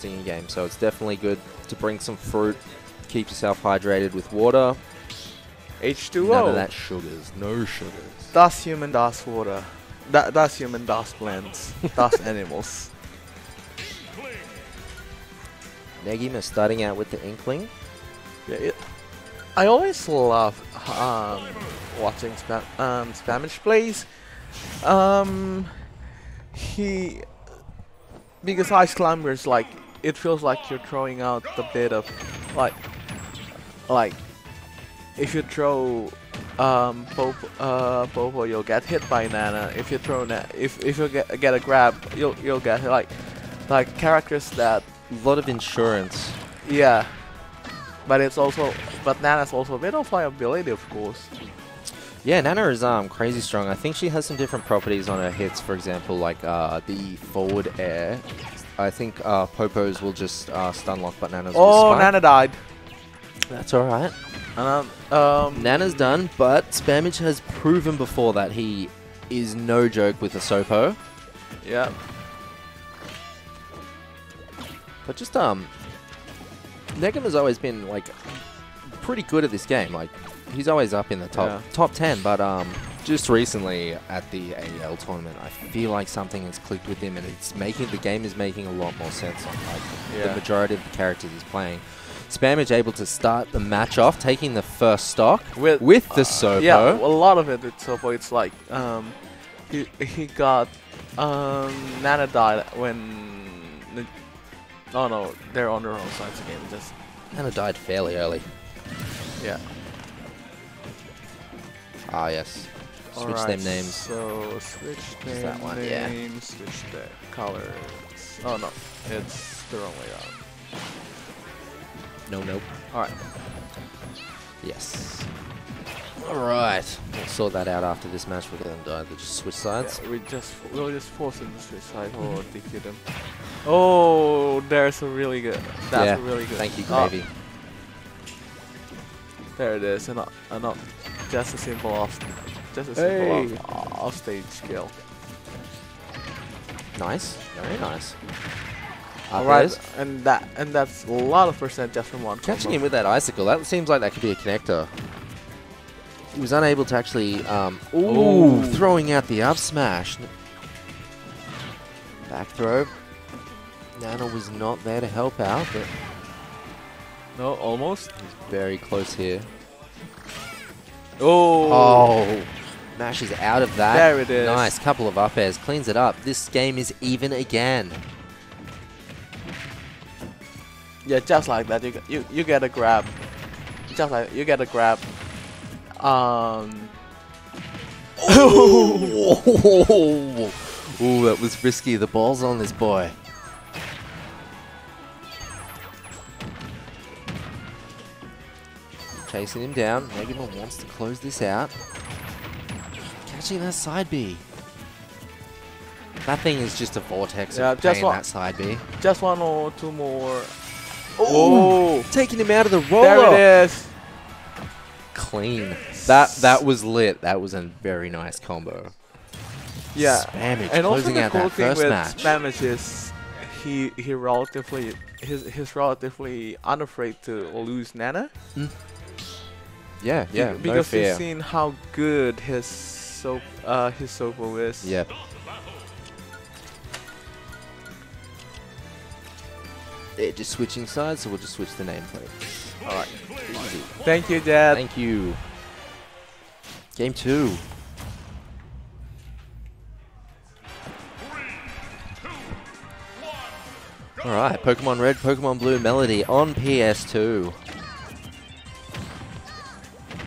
singing game. So it's definitely good to bring some fruit, keep yourself hydrated with water. H2O. None of that sugars. No sugars. Das human, das water. That that's human, das plants. das animals. Negima starting out with the Inkling. Yeah, it, I always love um, watching spam um, Spanish plays. Um, he because ice climbers like it feels like you're throwing out a bit of like like if you throw um Popo, uh, Popo you'll get hit by Nana. If you throw na if if you get get a grab you'll you'll get hit. like like characters that A lot of insurance. yeah. But it's also but Nana's also a bit of liability of course. Yeah, Nana is um crazy strong. I think she has some different properties on her hits. For example, like uh, the forward air. I think uh, Popo's will just uh, stun lock, but Nana's Oh, spike. Nana died. That's all right. Um, um Nana's done, but Spammage has proven before that he is no joke with a Sopo. yeah. But just um, Negum has always been like pretty good at this game. Like he's always up in the top Yeah. top ten. But um, just recently at the AEL tournament, I feel like something has clicked with him, and it's making the game is making a lot more sense on like the majority of the characters he's playing. Spammage able to start the match off, taking the first stock With with the uh, Sopo. Yeah, a lot of it with Sopo. It's like um, he he got um Nana died when. The, oh no, they're on their own sides again. Just Nana died fairly early. yeah. Ah yes, switch them Alright, names. So switch Is that them one? Yeah. names. Switch the colors. Oh no, it's the wrong way around. No, nope. Alright. Yes. Alright. We'll sort that out after this match. We're going to die. They just switch sides. Yeah, we just we'll just force them to switch side or defeat them. Oh, there's a really good. That's Yeah, a really good. Thank you, Oh, Gravy. there it is, and not, and not just a simple off, just a simple Hey. off, off stage skill. Nice. Very nice. Alright, and that and that's a lot of percent just from one. Catching combo. him with that icicle, that seems like that could be a connector. He was unable to actually. Um, ooh, Ooh. throwing out the up smash. Back throw. Nana was not there to help out, but No, almost. he's very close here. Oh, Oh, Mash is out of that. There it is. Nice, couple of up airs, cleans it up. This game is even again. yeah, just like that. You get- you you get a grab, just like you get a grab. Um, Oh, Ooh, that was risky. The ball's on this boy. Chasing him down. Megamon wants to close this out. Catching that side B. That thing is just a vortex Yeah, of just pain, wa- that side B. just one or two more. Oh, taking him out of the roller. there it is. Clean. That that was lit. That was a very nice combo. Yeah, Spammage and also the out cool that thing first with match. Spammage is he he relatively he's he's relatively unafraid to lose Nana. Mm. Yeah, Be- yeah, no because fear. you've seen how good his soap uh his Sopo is. Yep. They're just switching sides, so we'll just switch the nameplate. Alright, easy. Thank you, Dad. Thank you. Game two. Alright, Pokemon Red, Pokemon Blue Melody on PS2.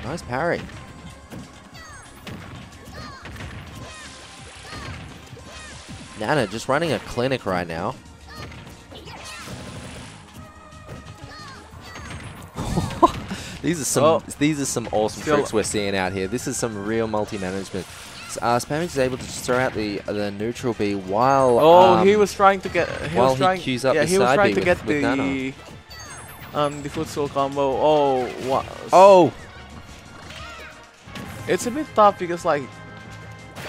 Nice parry. Nana just running a clinic right now. these are some Oh. these are some awesome Still- tricks we're seeing out here. This is some real multi-management. Uh, Spamix is able to just throw out the the neutral B while Oh, he um, was trying to get. He while was he trying. queues up yeah, the he was trying to with- get with the Nana. um the footstool combo. Oh, what? Oh, It's a bit tough because like,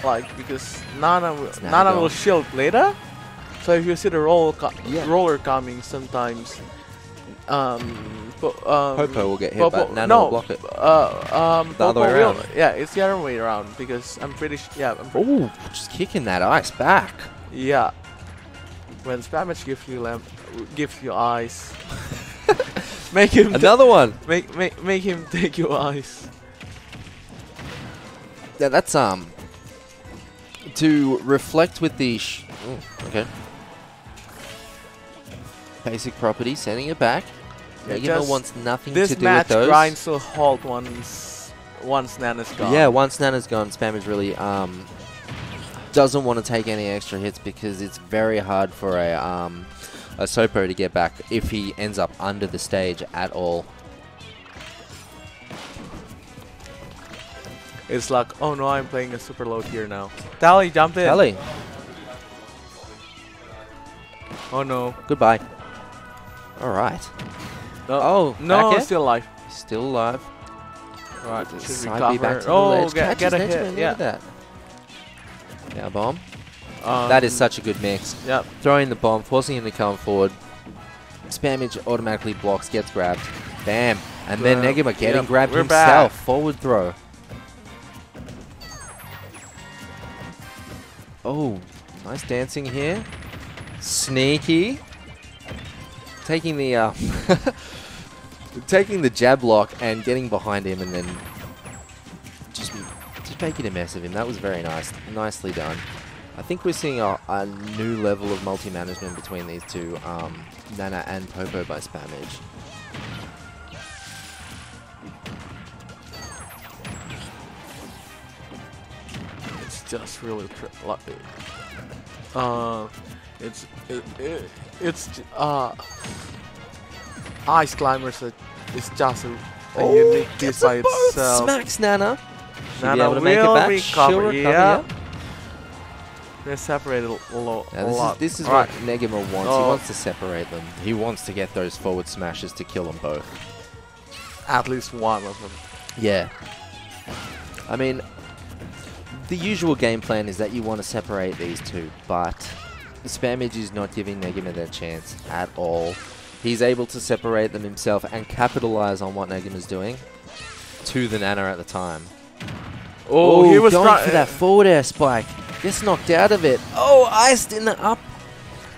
like because Nana will, Nana will shield later. So if you see the roll co- Yeah. roller coming, sometimes um, po- um Popo will get hit, Popo- but Nana no, will block it. Uh, um, The other Popo way will- around. Yeah, it's the other way around because I'm pretty. Yeah, I'm pre- Ooh, just kicking that ice back. yeah. When Spammage gives you lamp, gives you eyes, make him Another one. make make make him take your eyes. Yeah, that's um to reflect with the. Sh Ooh, okay. Basic property, sending it back. Yeah, Negima just- wants nothing to do match with those. This grinds to halt once once Nana's gone. Yeah, once Nana's gone, Spam is really um, doesn't want to take any extra hits because it's very hard for a um, a Sopo to get back if he ends up under the stage at all. It's like, oh no, I'm playing a super low tier now. Tally, jump in. Kelly, Oh no. goodbye. All right. No. Oh, no, still alive. Still alive. Right, Should Side B back to the Oh, ledge. get, get a hit. Yeah. Look at that. Now bomb. Um, that is such a good mix. Yep. Throwing the bomb, forcing him to come forward. Spammage automatically blocks, gets grabbed. Bam. And then Bam. Negima getting Yep, grabbed we're himself. back. Forward throw. Oh, nice dancing here. Sneaky. Taking the uh, taking the jab lock and getting behind him and then just just making a mess of him. That was very nice. Nicely done. I think we're seeing a, a new level of multi-management between these two, um, Nana and Popo by Spammage. Just really uh, it's it, it, it's uh, ice climbers. Are, it's just a, a unique piece by itself. Smacks Nana. Nana able to make it back. recover, recover, yeah. yeah. They're separated a, lo- a this lot. is, this is what Negima wants. He Oh. wants to separate them. He wants to get those forward smashes to kill them both. at least one of them. Yeah. I mean, the usual game plan is that you want to separate these two, but Spammage is not giving Negima that chance at all. He's able to separate them himself and capitalize on what Negima's doing to the Nana at the time. Oh, he was going for that forward air spike. Gets knocked out of it. Oh, iced in the up.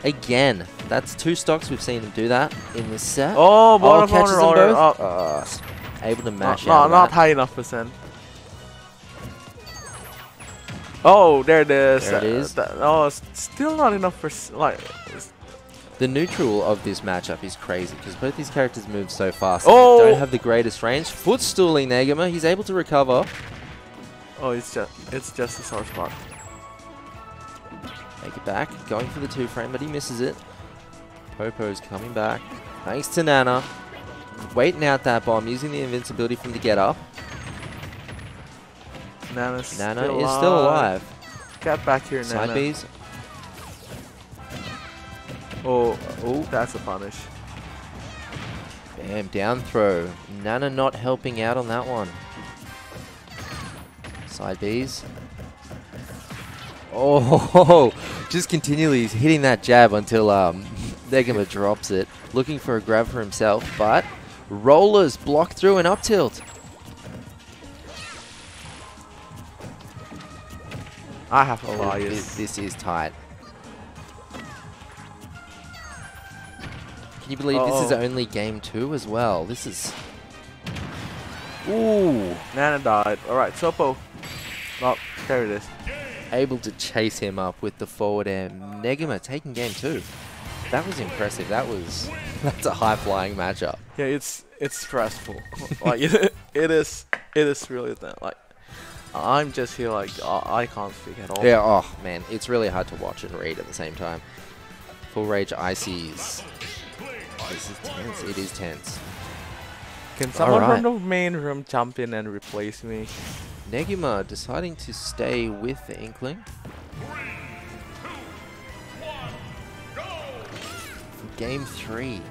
Again, that's two stocks we've seen him do that in this set. Oh, both of them catches them both. up. Uh, able to mash not, out. not that. high enough percent. Oh, there it is. There it is. oh, still not enough for like. The neutral of this matchup is crazy because both these characters move so fast. Oh! and Don't have the greatest range. Footstooling Negima. He's able to recover. Oh, it's just it's just a sore spot. Make it back. Going for the two frame, but he misses it. Popo's coming back. Thanks to Nana. Waiting out that bomb, using the invincibility from the get up. Nana's Nana still is still alive. Get back here, Side Nana. Bs. Oh, Oh, that's a punish. bam, down throw. Nana not helping out on that one. Side Bs. Oh, just continually he's hitting that jab until um, Negima drops it. Looking for a grab for himself, but rollers block through and up tilt. I have a Oh, bias. this, this is tight. Can you believe this is only game two as well? This is. Ooh. Nana died. All right, Sopo. Oh, there it is. Able to chase him up with the forward air. Negima taking game two. That was impressive. That was. That's a high flying matchup. Yeah, it's it's stressful. like it, it is it is really that like I'm just here like uh, I can't speak at all. Yeah, oh man, it's really hard to watch and read at the same time. Full Rage Ices. This is tense. It is tense. Can someone Alright. from the main room jump in and replace me? Negima deciding to stay with the Inkling. Game three.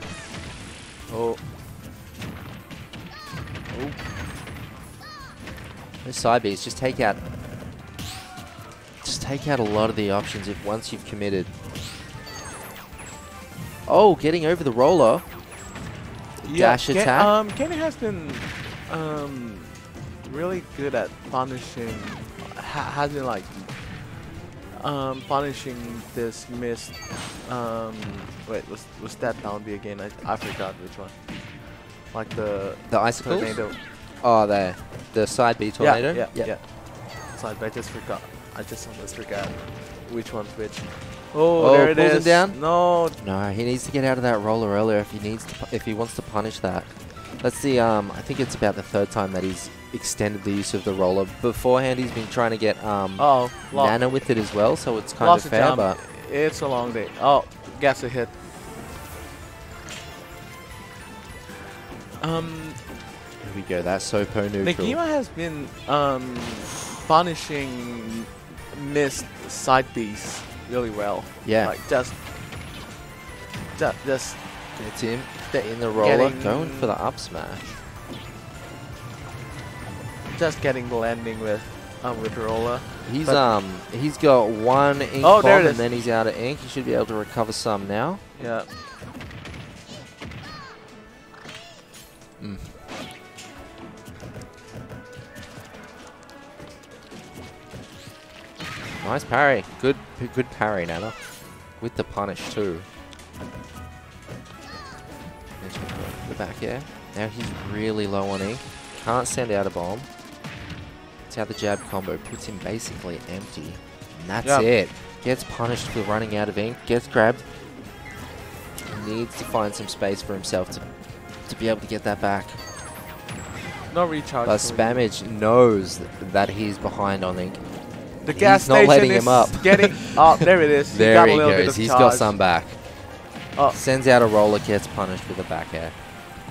Oh, Oh. Those side Bs just take out just take out a lot of the options if once you've committed. Oh, getting over the roller. Dash Ken- attack. Um, Kenny has been um, really good at punishing. Ha- has been like um, punishing this missed. Um, wait, was was that down B again? I, I forgot which one. Like the The icicles? tornado. Oh, there. The side B tornado? Yeah, yeah, Yep. yeah. So I just forgot. I just almost forgot which one's which. Oh, Oh, there it pulls him is. down? No, No, he needs to get out of that roller earlier if he needs to, if he wants to punish that. That's the um. I think it's about the third time that he's extended the use of the roller. Beforehand, he's been trying to get um oh, Nana with it as well, so it's kind lost of fair. But It's a long day. Oh, gets a hit. Um, we go. That's Sopo neutral. Negima has been um, punishing missed side Bs really well. Yeah, Like just, just, just gets him in the roller, Getting- going for the up smash. just getting the landing with um, with roller. He's But- um he's got one ink Oh, bomb it and then he's out of ink. He should be able to recover some now. Yeah. Mm. Nice parry. Good good parry, Nana. With the punish too. The back air. Now he's really low on ink. Can't send out a bomb. That's how the jab combo puts him basically empty. And that's Yeah. it. Gets punished for running out of ink. Gets grabbed. Needs to find some space for himself to, to be able to get that back. No recharge. But. Spammage knows that he's behind on ink. The he's gas not station letting is him up. getting. Oh, there it is. There got he a little Bit goes. of He's charge. got some back. Oh. Sends out a roller, gets punished with a back air.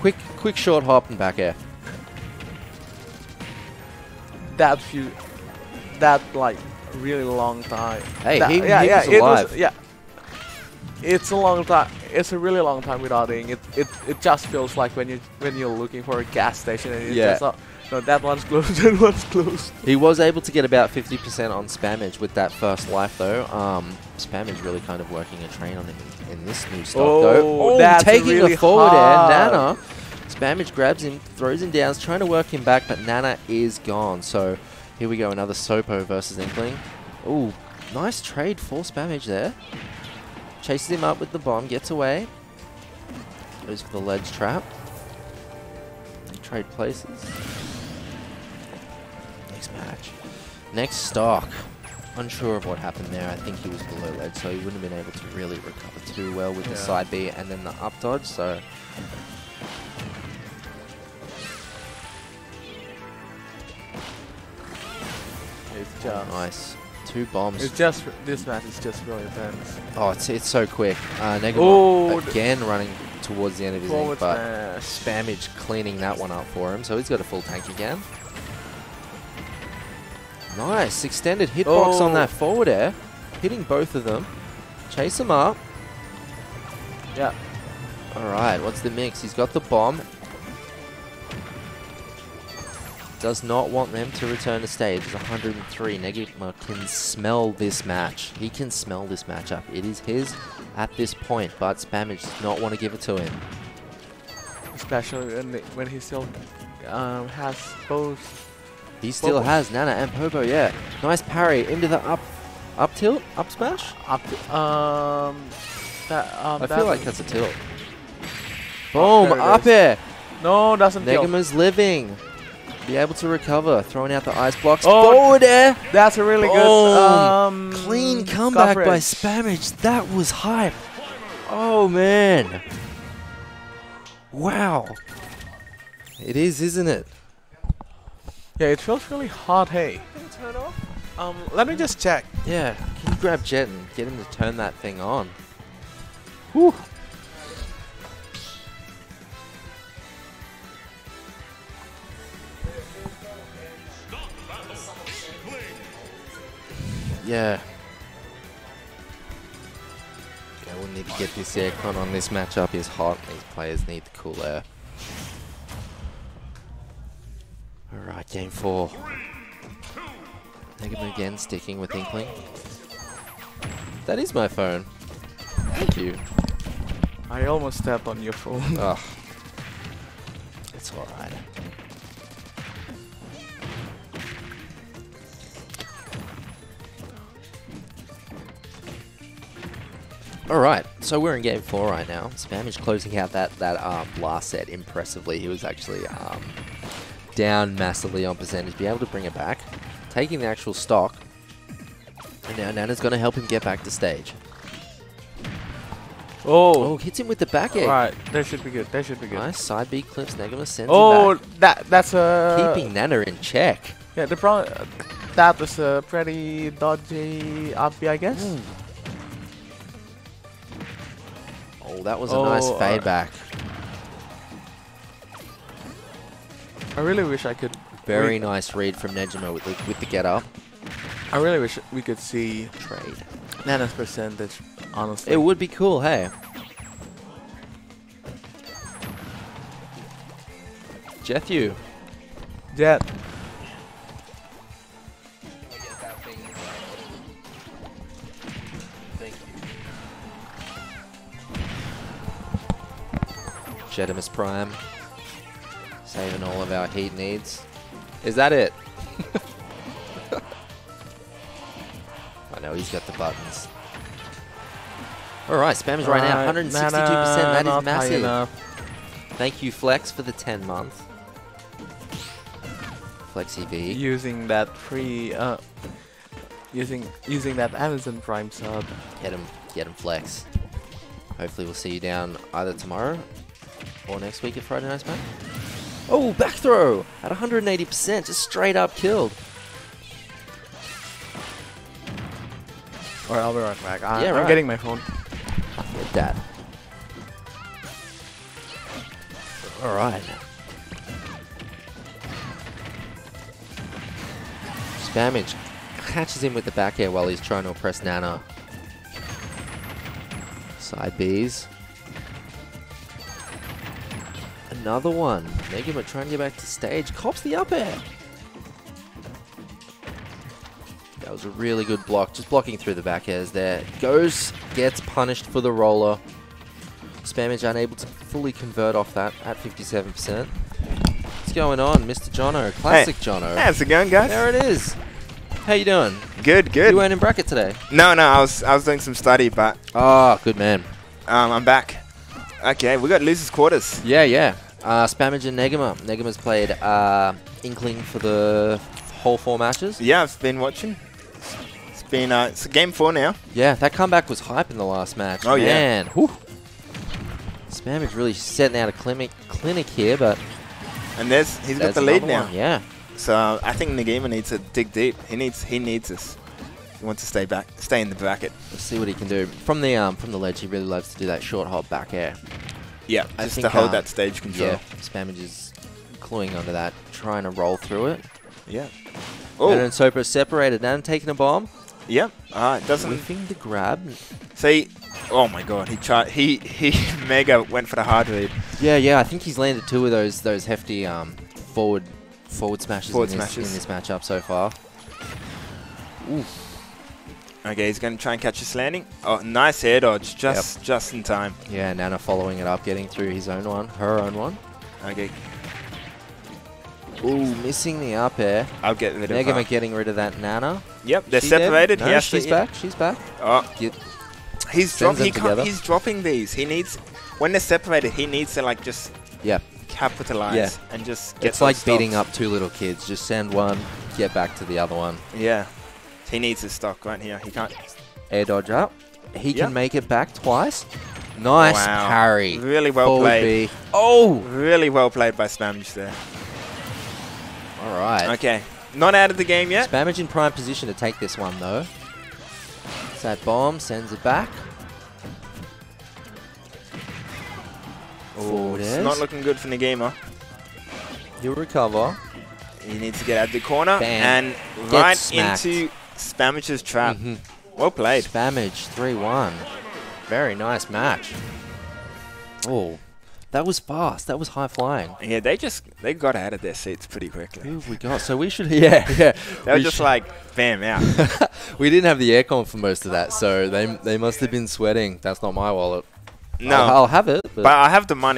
Quick, quick short hop and back air. That few, that like really long time. Hey, That- he, yeah, he yeah, was it alive. was, yeah. It's a long time. It's a really long time without ing. It it it just feels like when you when you're looking for a gas station and it's Yeah. just oh, no that one's closed, that one's closed. He was able to get about 50% on Spammage with that first life, though. Um, Spammage really kind of working a train on him in this new stock, though. Oh, that's taking really a forward hard. air. Nana. Spammage grabs him, throws him down, is trying to work him back, but Nana is gone. So here we go, another Sopo versus Inkling. Ooh, nice trade for Spammage there. Chases him up with the bomb, gets away. Goes for the ledge trap. Trade places. Next match. Next stock. Unsure of what happened there. I think he was below ledge, so he wouldn't have been able to really recover too well with the side B and then the up dodge. So It's just nice. Two bombs. it's just this match is just really tense. Oh, it's, it's so quick. Uh, Oh, again running towards the end of his ink, but smash. Spammage cleaning that one up for him, so he's got a full tank again. Nice, extended hitbox on Oh. that forward air, hitting both of them. Chase him up. Yeah. All right, what's the mix? He's got the bomb. Does not want them to return to stage. It's 103. Negima can smell this match. He can smell this matchup. It is his at this point, but Spammage does not want to give it to him. especially when when he still um, has both. He still has Nana and Popo, yeah. Nice parry into the up up tilt, up smash? Up, um, that, um, I that feel like that's a tilt. Boom, it up air. no doesn't. Negima's living. Be able to recover, throwing out the ice blocks. Oh, Forward air. That's a really good Boom. um, Clean comeback by coverage. Spammage. That was hype. Oh, man. Wow. It is, isn't it? Yeah, it feels really hot. Hey, turn off. Um, let me just check. Yeah. Can you grab Jet and get him to turn that thing on? Whew. Yeah. Yeah, we'll need to get this aircon on. This matchup is hot. These players need the cool air. Alright, game four. Negima again sticking with Inkling. That is my phone. Thank you. I almost stepped on your phone. Ugh. It's alright. Alright, so we're in game four right now. Spam is closing out that, that um, last set impressively. He was actually um, down massively on percentage, be able to bring it back. Taking the actual stock. And now Nana's going to help him get back to stage. Oh, Oh, hits him with the back air. right. That should be good. That should be good. Nice side B clips. Negima sends Oh, it that that's a. Keeping Nana in check. Yeah, the pro that was a pretty dodgy up I guess. Oh, that was a nice Oh, fade uh, back. I really wish I could. Very nice read from Negima with the, with the get up. I really wish we could see Trade. Nana's percentage. Honestly, It would be cool, hey. Jethu. Jet. Jetimus Prime. Saving all of our heat needs. Is that it? I know, he's got the buttons. Alright, spam's right now, 162%. Nana, That is massive. Thank you, Flex, for the 10 month. Flexi V. Using that free, uh, using using that Amazon Prime sub. Get him, get him, Flex. Hopefully, we'll see you down either tomorrow or next week at Friday Night Smack. Oh, back throw at 180%, just straight up killed. Alright, I'll be right back. I, Yeah, I'm getting my phone. Get that. All right. Spammage catches him with the back air while he's trying to oppress Nana. Side Bs. Another one. Negima trying to get back to stage. Cops the up air. That was a really good block. Just blocking through the back airs there. Goes, gets punished for the roller. Spammage unable to fully convert off that at 57%. What's going on, Mr. Jono? Classic Jono. How's it going, guys? There it is. How you doing? Good, good. You weren't in bracket today. no, no, I was I was doing some study, but Ah, good man. um, I'm back. Okay, we got losers quarters. Yeah, yeah. Uh, Spammage and Negima. Negima's played uh, Inkling for the whole four matches. Yeah, I've been watching. It's been uh, it's game four now. Yeah, that comeback was hype in the last match. Oh, yeah. Man, whew. Spammage really setting out a clinic, clinic here, but And there's he's there's got the lead now. one. Yeah. So I think Negima needs to dig deep. He needs he needs us. He wants to stay back, stay in the bracket. Let's see what he can do. From the um, from the ledge, he really loves to do that short hop back air. Yeah, I just think, to hold um, that stage control. Yeah, Spammage is cluing onto that, trying to roll through it. Yeah. Oh. And Oh, then Soper separated and taking a bomb. yeah. Uh, doesn't Whiffing the grab. see. Oh my god, he tried. He he mega went for the hard read. Yeah, yeah, I think he's landed two of those those hefty um, forward forward smashes, Forward in, this, smashes. in this matchup so far. Okay, he's gonna try and catch this landing. Oh, nice air dodge, just just in time. Yeah, Nana following it up, getting through his own one, her own one. Okay, Ooh, missing the up air. I'll get rid of Negima getting rid of that Nana. Yep, they're She separated. No, he she's to, back. She's back. Oh, Get, he's dropping. He he's dropping these. He needs when they're separated. He needs to like just yeah, capitalize Yeah. and just get. it's like those beating up two little kids. Just send one, get back to the other one. Yeah, he needs his stock right here. He can't. Air dodge up. He Yeah. can make it back twice. Nice Wow. parry. Really well Forward played. B. Oh! Really well played by Spammage there. All right. Okay, not out of the game yet. Spammage in prime position to take this one, though. That bomb sends it back. Oh, It's not looking good for Negima. He'll recover. He needs to get out of the corner Bam. and right smacked. into Spammage's trap. Mhm. Well played. Spammage 3-1. Very nice match. Oh, that was fast. That was high flying. Yeah, they just they got out of their seats pretty quickly. Who have we got? So we should, yeah, yeah. They were we just like, bam, out. we didn't have the aircon for most of that, so they they must have been sweating. That's not my wallet. No, I'll, I'll have it. But, but I have the money.